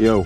Yo.